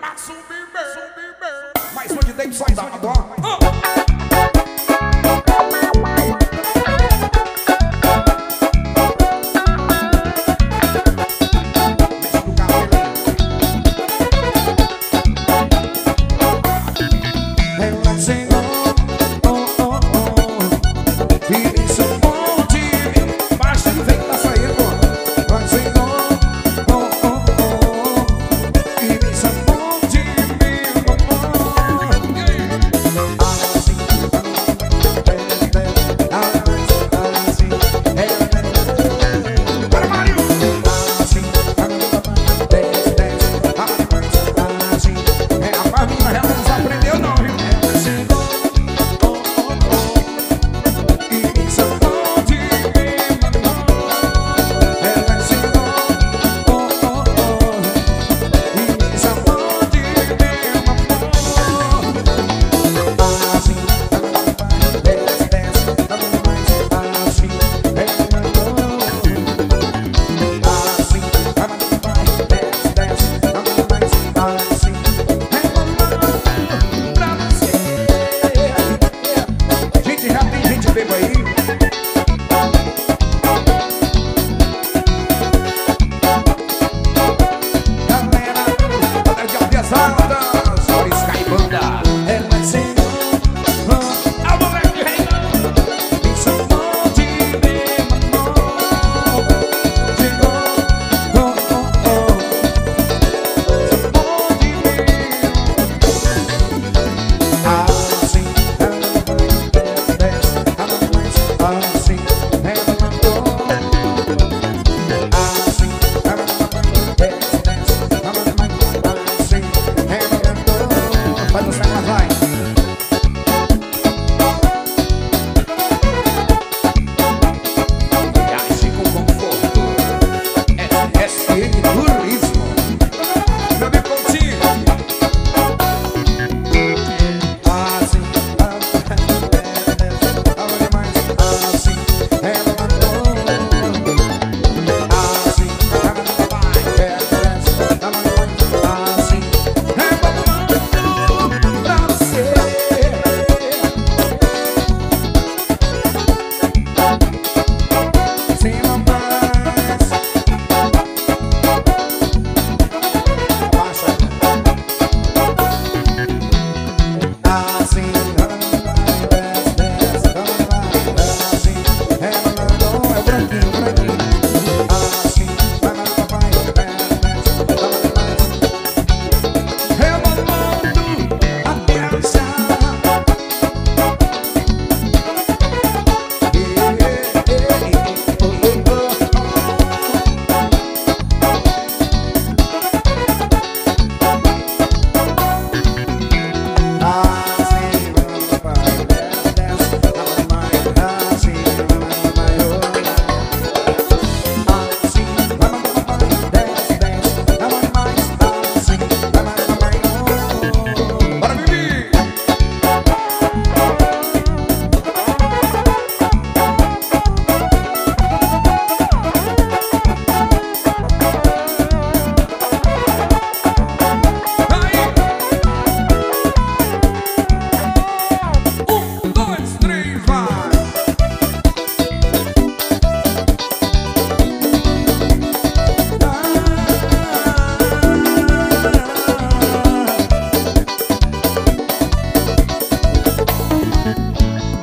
pra subir bem, subir bem. Mais uma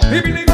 Baby,